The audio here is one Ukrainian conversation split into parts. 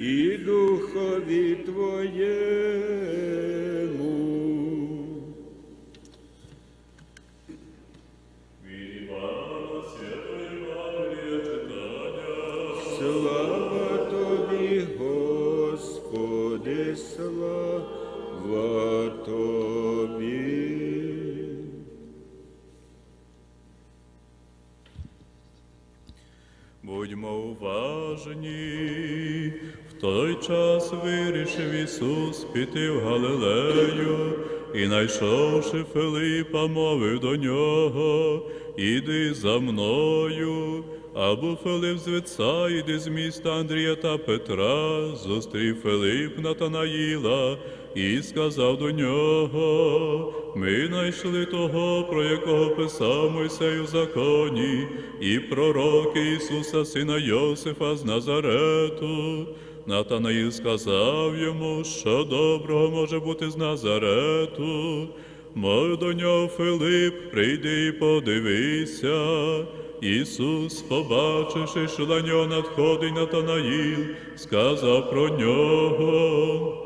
і духові Твоєму. Слава Тобі, Господи, слава Будьмо уважні, в той час вирішив Ісус піти в Галилею, і, найшовши Филипа, мовив до нього, іди за мною. Або Филип з Вицаїди з міста Андрія та Петра, зустрів Филип Натанаїла і сказав до нього, ми знайшли того, про якого писав Мойсей у законі, і пророки Ісуса, сина Йосифа з Назарету. Натанаїл сказав йому, що доброго може бути з Назарету. Мов до нього Филип, прийди і подивися. Ісус, побачивши, що на нього надходить Натанаїл, сказав про нього.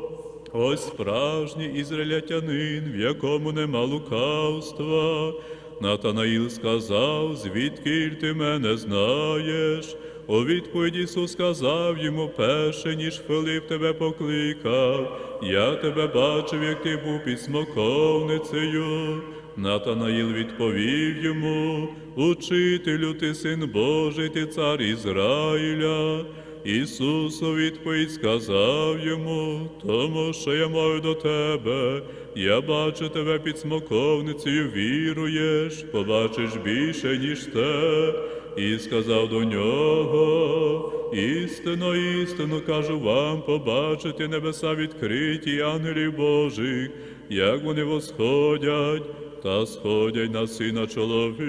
Ось справжній ізраїлятянин, в якому нема лукавства. Натанаїл сказав, звідки ти мене знаєш? У відповідь Ісус сказав йому перше, ніж Филип тебе покликав. Я тебе бачив, як ти був під смоковницею. Натанаїл відповів йому, Учителю, ти син Божий, ти цар Ізраїля. Ісус у відповідь сказав йому, тому що я маю до тебе, я бачу тебе під смоковницею, віруєш, побачиш більше, ніж те, і сказав до нього, істинно, істинно кажу вам, побачити небеса відкриті, ангелів Божих, як вони восходять та сходять на сина чоловічого.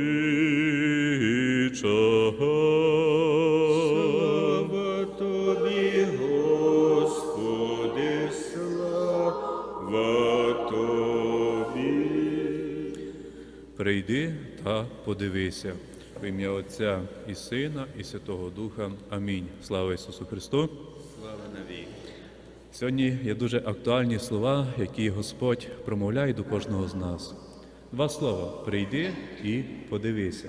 Прийди та подивися. В ім'я Отця і Сина, і Святого Духа. Амінь. Слава Ісусу Христу. Слава навіки. Сьогодні є дуже актуальні слова, які Господь промовляє до кожного з нас. Два слова прийди і подивися.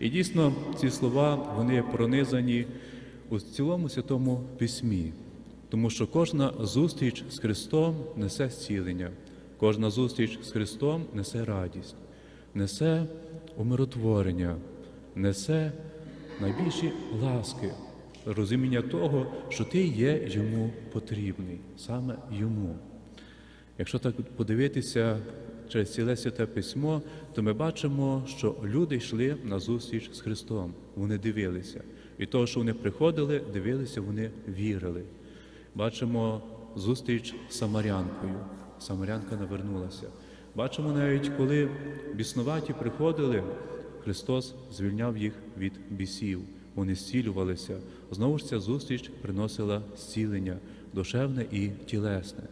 І дійсно ці слова вони пронизані у цілому святому письмі, тому що кожна зустріч з Христом несе зцілення, кожна зустріч з Христом несе радість, несе умиротворення, несе найбільші ласки, розуміння того, що ти є йому потрібний, саме йому. Якщо так подивитися через ціле святе письмо, то ми бачимо, що люди йшли на зустріч з Христом. Вони дивилися. І того, що вони приходили, дивилися, вони вірили. Бачимо зустріч з Самарянкою. Самарянка навернулася. Бачимо навіть, коли біснуваті приходили, Христос звільняв їх від бісів. Вони зцілювалися. Знову ж ця зустріч приносила зцілення душевне і тілесне.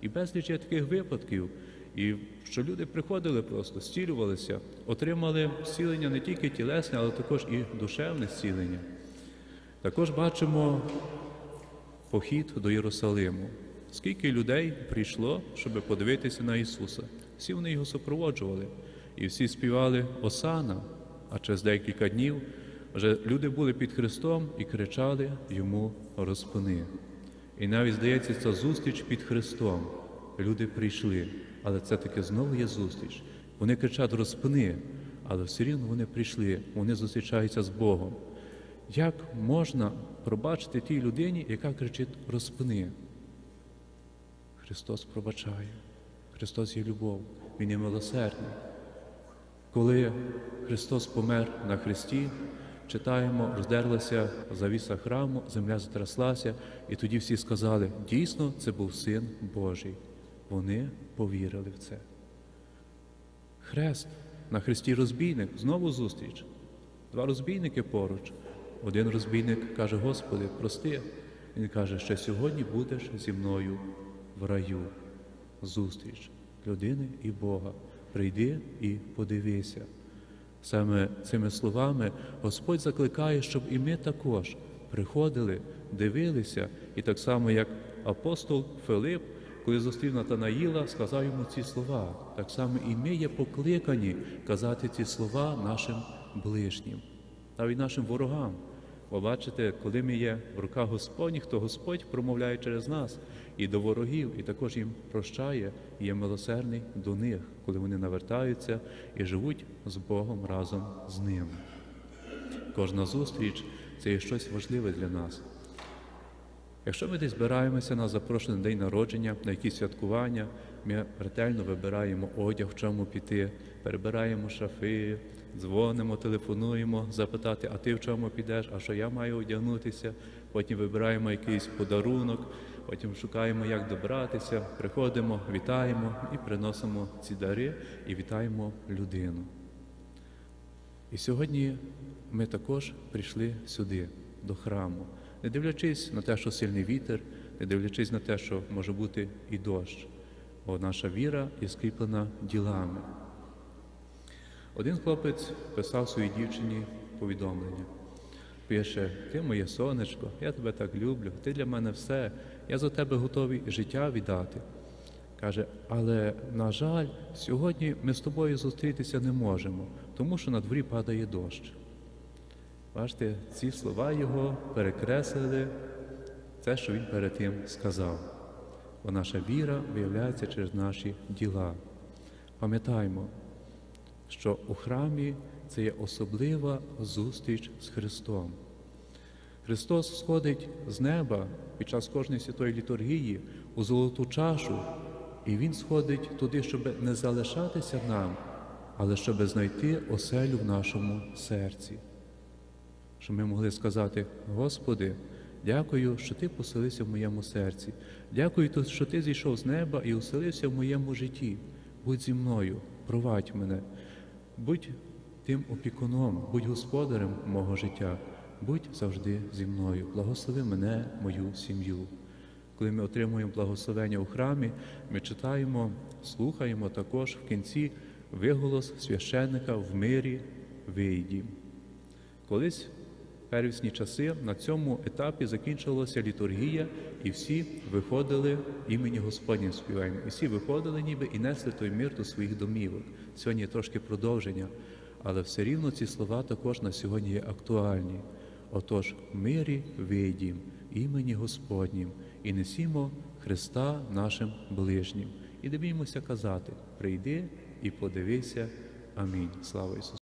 І безліч є таких випадків, і що люди приходили просто, зцілювалися, отримали зцілення не тільки тілесне, але також і душевне зцілення. Також бачимо похід до Єрусалиму. Скільки людей прийшло, щоб подивитися на Ісуса? Всі вони його супроводжували, і всі співали Осана, а через декілька днів вже люди були під Христом і кричали йому розпини. І навіть здається, ця зустріч під Христом. Люди прийшли, але це таки знову є зустріч. Вони кричать розпини, але все рівно вони прийшли, вони зустрічаються з Богом. Як можна пробачити тій людині, яка кричить розпини? Христос пробачає, Христос є любов, Він є милосердний. Коли Христос помер на Христі, читаємо, роздерлася завіса храму, земля затряслася, і тоді всі сказали, дійсно, це був Син Божий. Вони повірили в це. Хрест на Христі розбійник, знову зустріч. Два розбійники поруч. Один розбійник каже, Господи, прости. Він каже, що сьогодні будеш зі мною в раю. Зустріч людини і Бога. Прийди і подивися. Саме цими словами Господь закликає, щоб і ми також приходили, дивилися, і так само, як апостол Филип, коли зустрів Натанаїла, сказав йому ці слова. Так само і ми є покликані казати ці слова нашим ближнім, навіть нашим ворогам. Бо бачите, коли ми є в руках Господніх, то Господь промовляє через нас і до ворогів, і також їм прощає, і є милосердний до них, коли вони навертаються і живуть з Богом разом з ним. Кожна зустріч це є щось важливе для нас. Якщо ми десь збираємося на запрошений день народження, на якісь святкування, ми ретельно вибираємо одяг, в чому піти, перебираємо шафи, дзвонимо, телефонуємо, запитати, а ти в чому підеш, а що я маю одягнутися. Потім вибираємо якийсь подарунок, потім шукаємо, як добратися, приходимо, вітаємо і приносимо ці дари і вітаємо людину. І сьогодні ми також прийшли сюди, до храму, не дивлячись на те, що сильний вітер, не дивлячись на те, що може бути і дощ, бо наша віра є скріплена ділами. Один хлопець писав своїй дівчині повідомлення. Пише, ти моє сонечко, я тебе так люблю, ти для мене все, я за тебе готовий життя віддати. Каже, але, на жаль, сьогодні ми з тобою зустрітися не можемо, тому що на дворі падає дощ. Бачите, ці слова його перекреслили те, що він перед тим сказав. Бо наша віра виявляється через наші діла. Пам'ятаймо, що у храмі це є особлива зустріч з Христом. Христос сходить з неба під час кожної святої літургії у золоту чашу, і Він сходить туди, щоб не залишатися нам, але щоб знайти оселю в нашому серці. Щоб ми могли сказати, Господи, дякую, що Ти поселився в моєму серці. Дякую, що Ти зійшов з неба і оселився в моєму житті. Будь зі мною, провадь мене, будь тим опікуном, будь господарем мого життя, будь завжди зі мною. Благослови мене, мою сім'ю. Коли ми отримуємо благословення у храмі, ми читаємо, слухаємо також в кінці виголос священника в мирі вийді. Колись первісні часи на цьому етапі закінчилася літургія, і всі виходили імені Господнім співаємо. І всі виходили ніби і несли той мир до своїх домівок. Сьогодні є трошки продовження, але все рівно ці слова також на сьогодні є актуальні. Отож, в мирі вийдім імені Господнім і несімо Христа нашим ближнім. І дивімося казати: прийди і подивися. Амінь. Слава Ісусу!